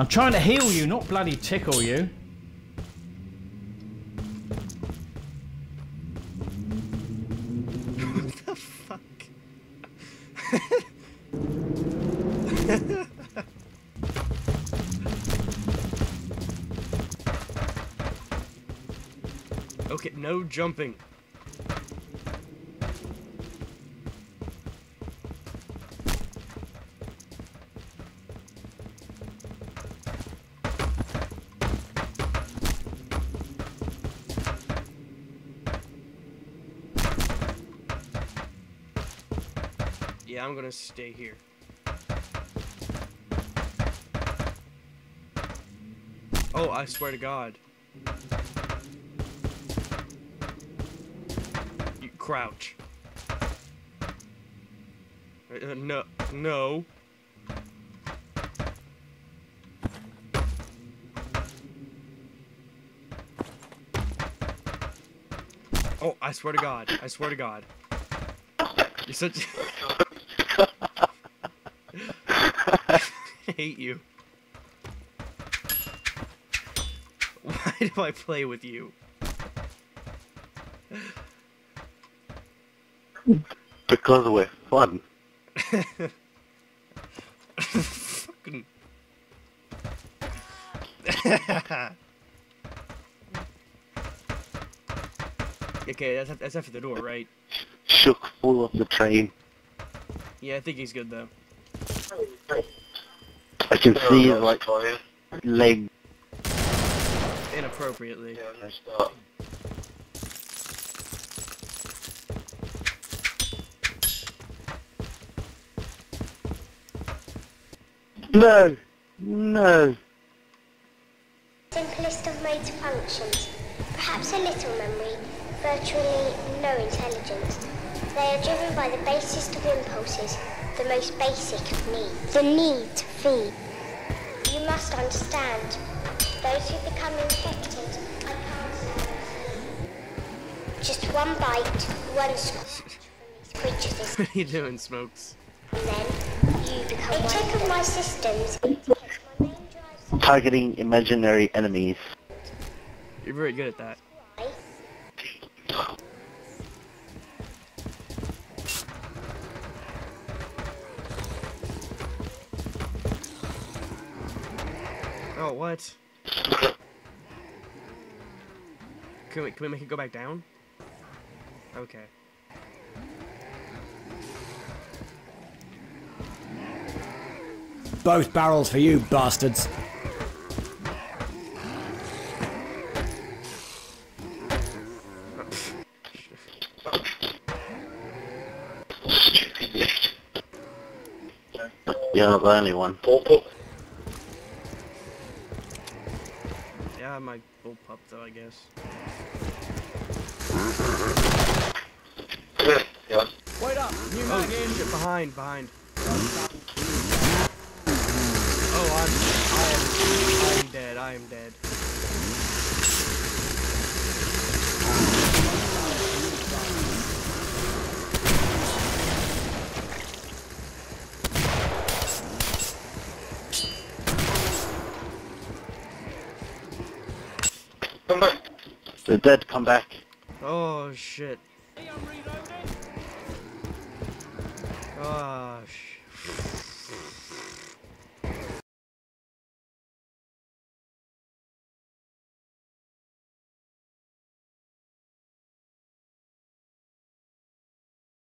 I'm trying to heal you, not bloody tickle you. What the fuck? okay, no jumping. Yeah, I'm gonna stay here. Oh, I swear to God. You crouch. Uh, no, no. Oh, I swear to God. I swear to God. You're such. I hate you. Why do I play with you? Because we're fun. Fucking. okay, that's, that's after the door, right? Shook full of the train. Yeah, I think he's good though. I can see his like leg. Inappropriately. No, no. Simplest of motor functions. Perhaps a little memory, virtually no intelligence. They are driven by the basest of impulses, the most basic of needs. The need to feed. You must understand, those who become infected, I can't Just one bite, one scratch from these creatures is What are you doing, Smokes? and then you become A check of my systems indicates my main drives Targeting imaginary enemies. You're very good at that. Oh, what? Can we, can we make it go back down? Okay. Both barrels for you, bastards. You're not the only one. Yeah, my bullpup though, I guess. Yeah. Wait up, new Oh, shit, behind, behind. Oh, I'm, I am, I'm dead. I am dead, Am dead. The dead come back. Oh, shit. Gosh.